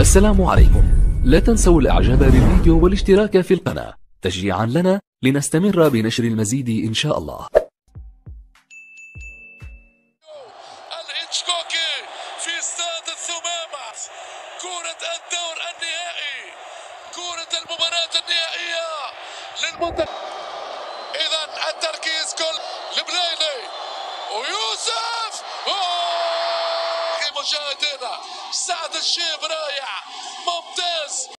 السلام عليكم. لا تنسوا الإعجاب بالفيديو والاشتراك في القناة. تشجيعا لنا لنستمر بنشر المزيد إن شاء الله. الهيتشكوكي في استاد الثمامة كرة الدور النهائي. كرة المباراة النهائية للمنتخب. إذا التركيز كل لبليلي ويوسف مجاهدنا سعد الشبرايع من